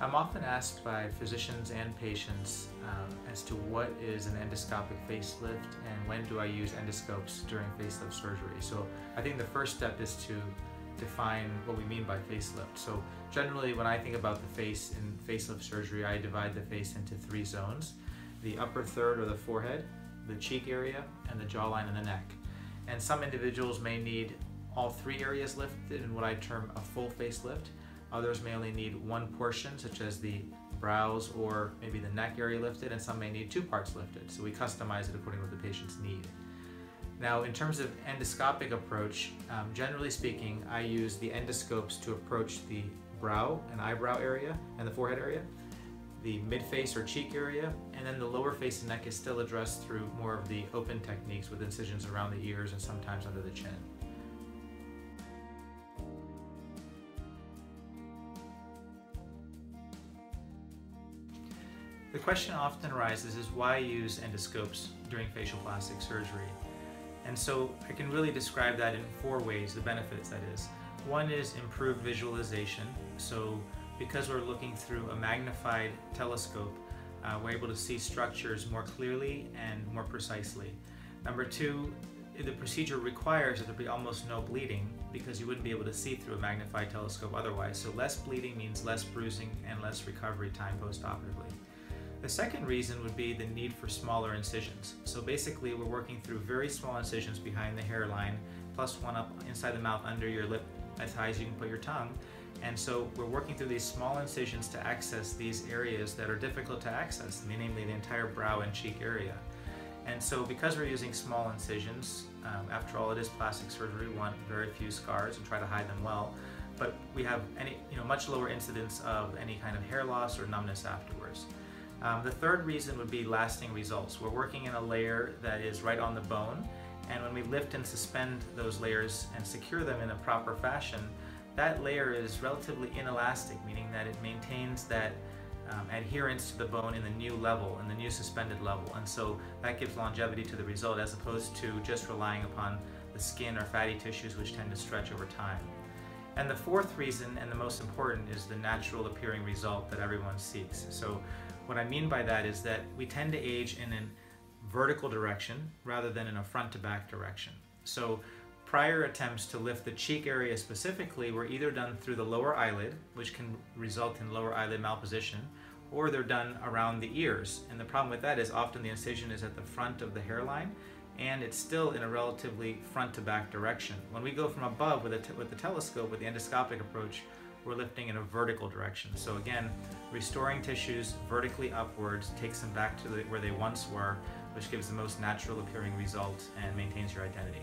I'm often asked by physicians and patients um, as to what is an endoscopic facelift and when do I use endoscopes during facelift surgery. So I think the first step is to define what we mean by facelift. So generally when I think about the face in facelift surgery, I divide the face into three zones. The upper third or the forehead, the cheek area, and the jawline and the neck. And some individuals may need all three areas lifted in what I term a full facelift. Others may only need one portion, such as the brows or maybe the neck area lifted, and some may need two parts lifted. So we customize it according to what the patient's need. Now, in terms of endoscopic approach, um, generally speaking, I use the endoscopes to approach the brow and eyebrow area and the forehead area, the mid-face or cheek area, and then the lower face and neck is still addressed through more of the open techniques with incisions around the ears and sometimes under the chin. The question often arises is why use endoscopes during facial plastic surgery? And so I can really describe that in four ways, the benefits that is. One is improved visualization. So because we're looking through a magnified telescope, uh, we're able to see structures more clearly and more precisely. Number two, the procedure requires that there be almost no bleeding because you wouldn't be able to see through a magnified telescope otherwise. So less bleeding means less bruising and less recovery time post-operatively. The second reason would be the need for smaller incisions. So basically we're working through very small incisions behind the hairline, plus one up inside the mouth under your lip as high as you can put your tongue. And so we're working through these small incisions to access these areas that are difficult to access, namely the entire brow and cheek area. And so because we're using small incisions, um, after all it is plastic surgery, we want very few scars and try to hide them well, but we have any, you know, much lower incidence of any kind of hair loss or numbness afterwards. Um, the third reason would be lasting results. We're working in a layer that is right on the bone, and when we lift and suspend those layers and secure them in a proper fashion, that layer is relatively inelastic, meaning that it maintains that um, adherence to the bone in the new level, in the new suspended level. And so that gives longevity to the result as opposed to just relying upon the skin or fatty tissues which tend to stretch over time. And the fourth reason, and the most important, is the natural appearing result that everyone seeks. So what I mean by that is that we tend to age in a vertical direction rather than in a front to back direction. So prior attempts to lift the cheek area specifically were either done through the lower eyelid, which can result in lower eyelid malposition, or they're done around the ears. And the problem with that is often the incision is at the front of the hairline and it's still in a relatively front to back direction. When we go from above with, with the telescope, with the endoscopic approach, we're lifting in a vertical direction. So again, restoring tissues vertically upwards takes them back to the, where they once were, which gives the most natural appearing result and maintains your identity.